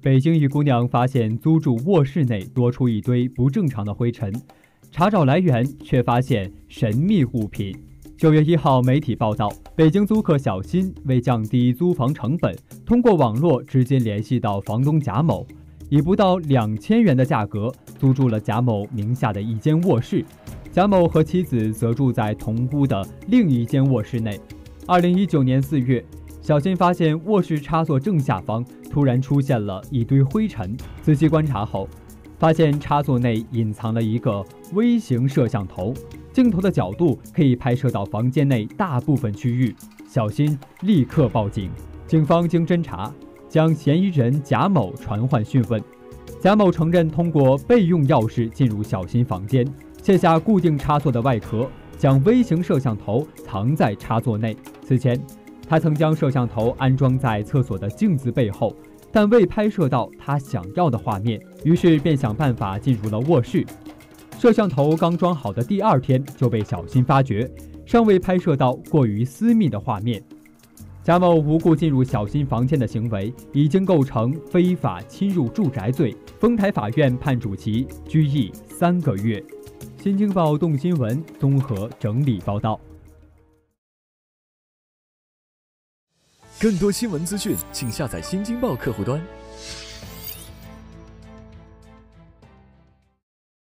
北京一姑娘发现租住卧室内多出一堆不正常的灰尘，查找来源却发现神秘物品。九月一号，媒体报道，北京租客小新为降低租房成本，通过网络直接联系到房东贾某，以不到两千元的价格租住了贾某名下的一间卧室。贾某和妻子则住在同屋的另一间卧室内。二零一九年四月，小新发现卧室插座正下方突然出现了一堆灰尘，仔细观察后，发现插座内隐藏了一个微型摄像头。镜头的角度可以拍摄到房间内大部分区域，小新立刻报警。警方经侦查，将嫌疑人贾某传唤讯问。贾某承认通过备用钥匙进入小新房间，卸下固定插座的外壳，将微型摄像头藏在插座内。此前，他曾将摄像头安装在厕所的镜子背后，但未拍摄到他想要的画面，于是便想办法进入了卧室。摄像头刚装好的第二天就被小新发觉，尚未拍摄到过于私密的画面。贾某无故进入小新房间的行为已经构成非法侵入住宅罪，丰台法院判处其拘役三个月。新京报动新闻综合整理报道。更多新闻资讯请下载新京报客户端。